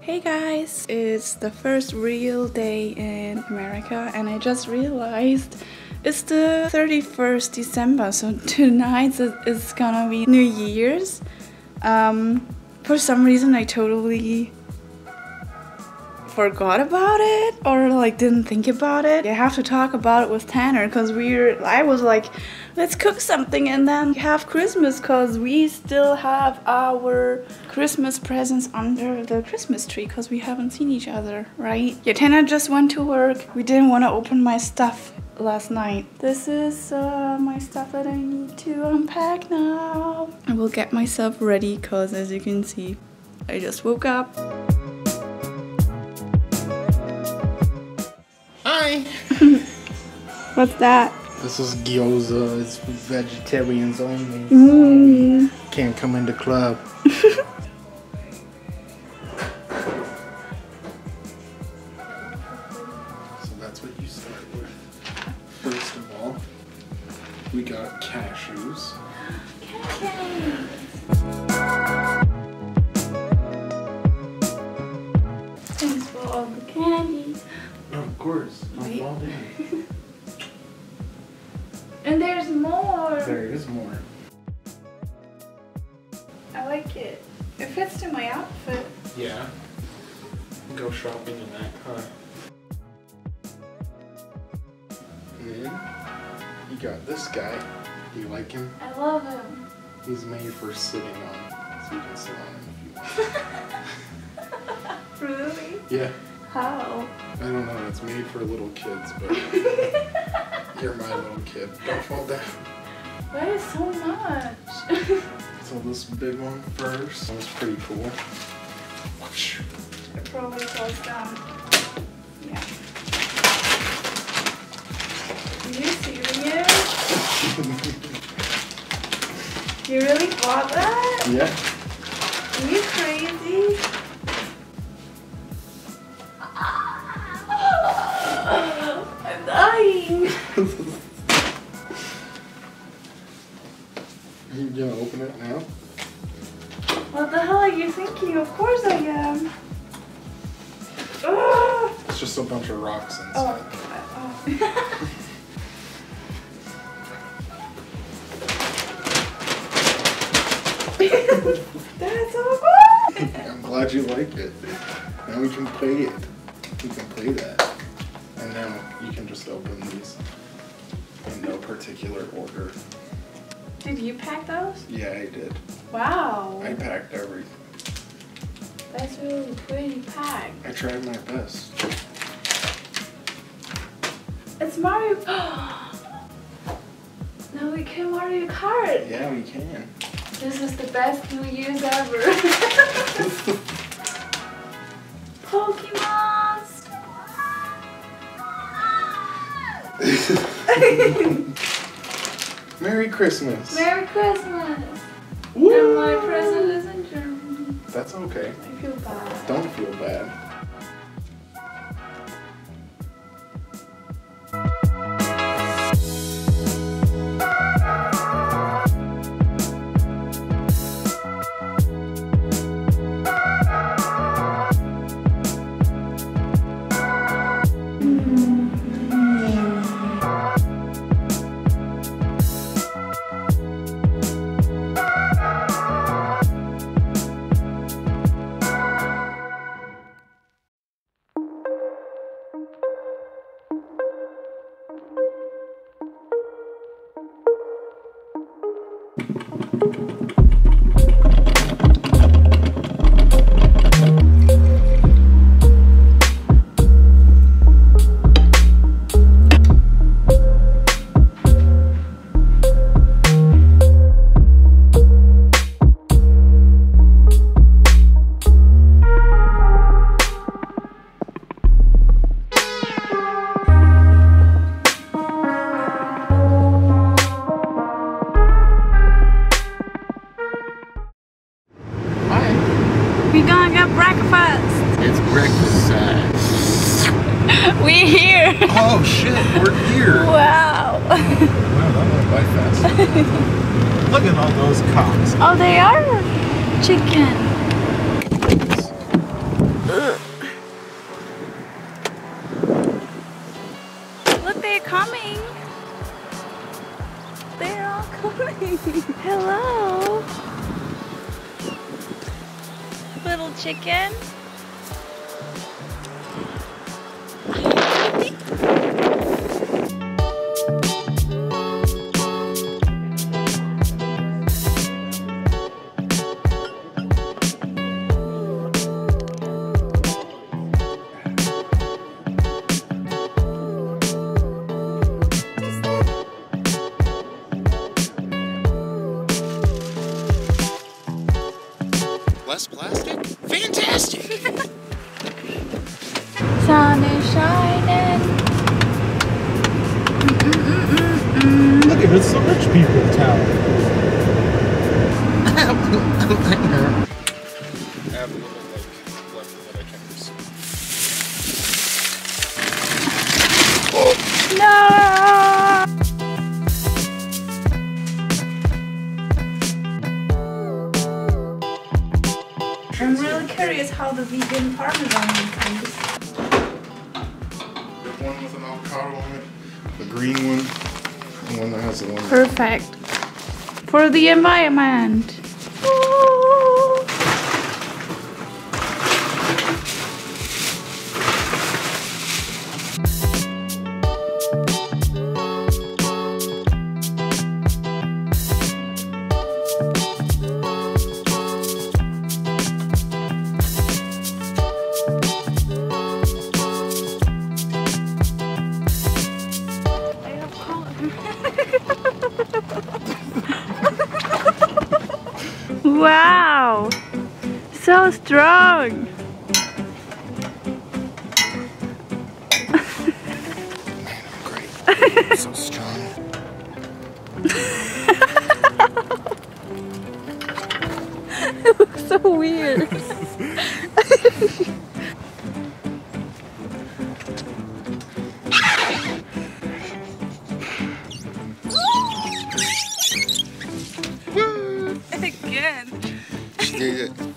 Hey guys, it's the first real day in America, and I just realized it's the 31st December, so tonight is is gonna be New Year's. Um, for some reason, I totally forgot about it or like didn't think about it. I have to talk about it with Tanner because we're I was like, let's cook something and then have Christmas because we still have our Christmas presents under the Christmas tree because we haven't seen each other, right? Yeah, Tanner just went to work. We didn't want to open my stuff last night. This is uh, my stuff that I need to unpack now. I will get myself ready because as you can see, I just woke up. What's that? This is gyoza. It's vegetarians only. Mm. Can't come into club. so that's what you start with. First of all, we got cashews. Thanks I like it. It fits to my outfit. Yeah. Go shopping in that car. And then you got this guy. Do you like him? I love him. He's made for sitting on, so you can sit on him if you want. Really? Yeah. How? I don't know. It's made for little kids, but you're my little kid. Don't fall down. That is so much? So this big one first. That was pretty cool. Whoosh. it probably falls down. Yeah. Are you serious? you really bought that? Yeah. Are you crazy? I'm dying. You gonna open it now? What the hell are you thinking? Of course I am. Ah! It's just a bunch of rocks inside. Oh. oh. That's so good. I'm glad you like it. Now we can play it. We can play that. And now you can just open these in no particular order. Did you pack those? Yeah, I did. Wow. I packed everything. That's really pretty packed. I tried my best. It's Mario. now we can Mario Kart. Yeah, we can. This is the best New Year's ever. Pokemon. Merry Christmas. Merry Christmas. Woo! And my present is in German. That's okay. I feel bad. Don't feel bad. We here. Oh shit, we're here. Wow. Wow, that went by fast. Look at all those cops. Oh, they are chicken. Look, they're coming. They're all coming. Hello. Little chicken. Less plastic? Fantastic! Sun is shining. Look at it's the rich people town. I have a little vegan parmesan tastes. The one with an avocado on it, the green one, the one that has the one. Perfect. For the environment. Wow. So strong. Great. so strong. so weird.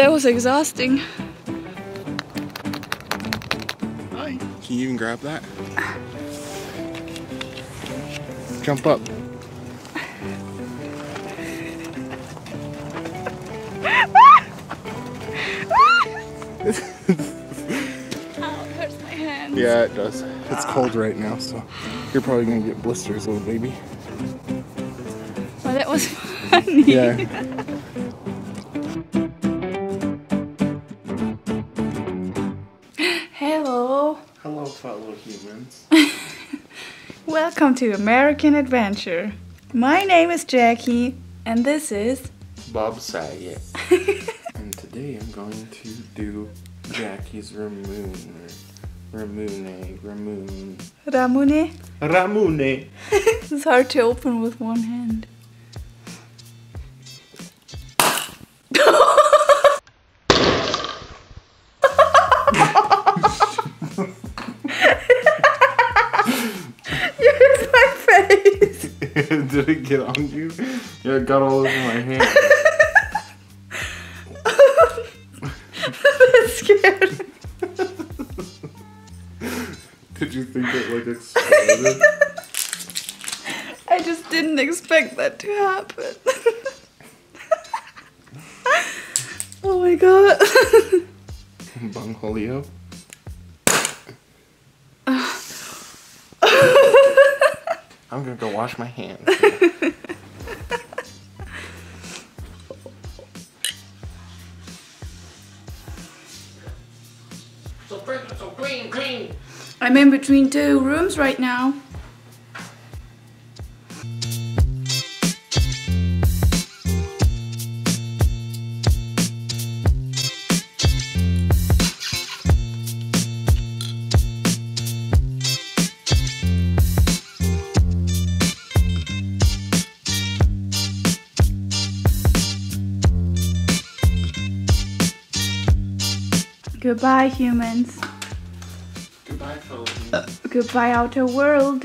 That was exhausting. Hi. Can you even grab that? Jump up. Ow, it hurts my hand. Yeah, it does. It's cold right now, so you're probably gonna get blisters, little baby. Well, that was funny. Yeah. Welcome to American Adventure. My name is Jackie, and this is. Bob Saget. and today I'm going to do Jackie's Ramune. Ramune, Ramune. Ramune. Ramune. It's hard to open with one hand. Did it get on you? Yeah, it got all over my hand. That's scared. Did you think it like exploded? I just didn't expect that to happen. oh my god. Bungholio? I'm gonna go wash my hands. So green, so green, green. I'm in between two rooms right now. Goodbye, humans. Goodbye, fellow Goodbye, outer world.